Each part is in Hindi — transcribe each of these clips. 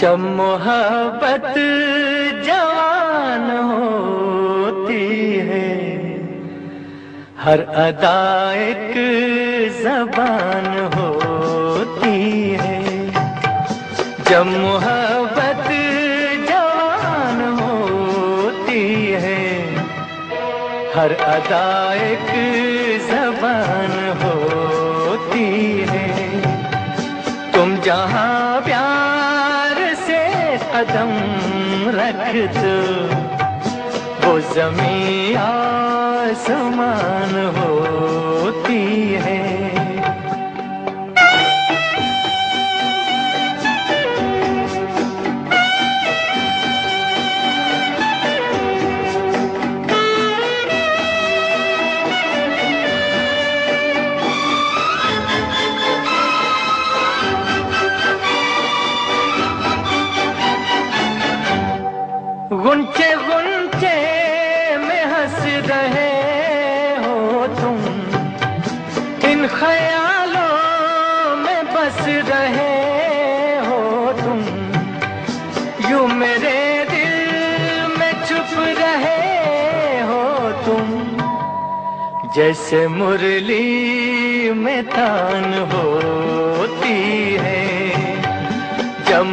जब मोहब्बत जवान होती है, हर अदा एक जबान होती है। जब मोहब्बत जवान होती है, हर अदा एक जबान होती है। तुम जहाँ प्यार जमी आसमान होती गुंचे गुंचे में हंस रहे हो तुम। इन ख्यालों में बस रहे हो तुम। यू मेरे दिल में छुप रहे हो तुम। जैसे मुरली में तान होती है, जब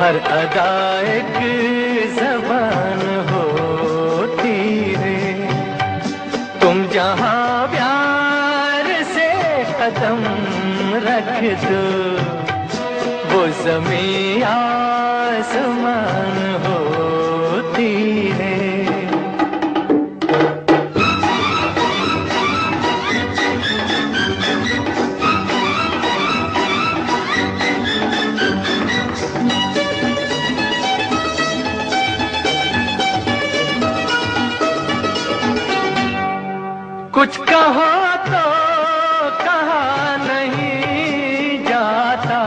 हर अदा जबान होती है। तुम जहाँ प्यार से कदम रख दो, वो जमी आसमान कुछ कहो तो कहा नहीं जाता।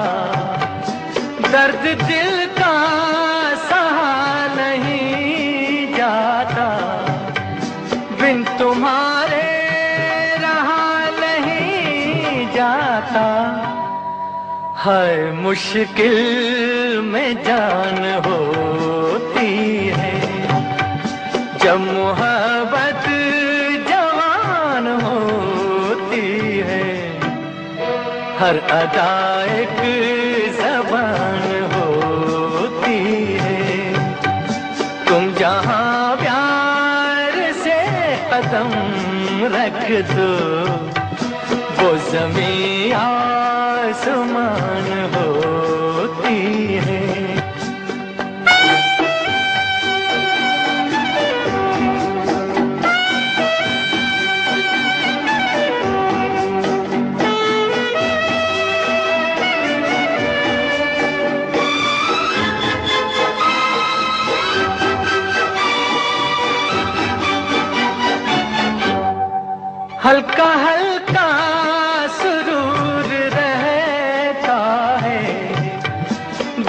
दर्द दिल का सहा नहीं जाता। बिन तुम्हारे रहा नहीं जाता। है मुश्किल में जान होती है। मोहब्बत हर अदा एक जबान होती है। तुम जहाँ प्यार से कदम रख दो, वो जमी आसमान होती हल्का हल्का सुरूर रहता है।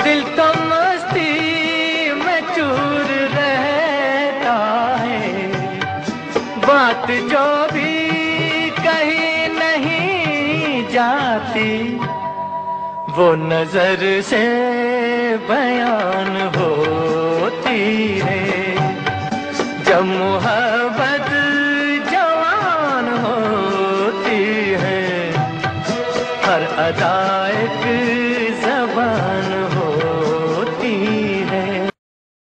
दिल तो मस्ती में चूर रहता है। बात जो भी कहीं नहीं जाती, वो नज़र से बयान होती। अदा एक जबान होती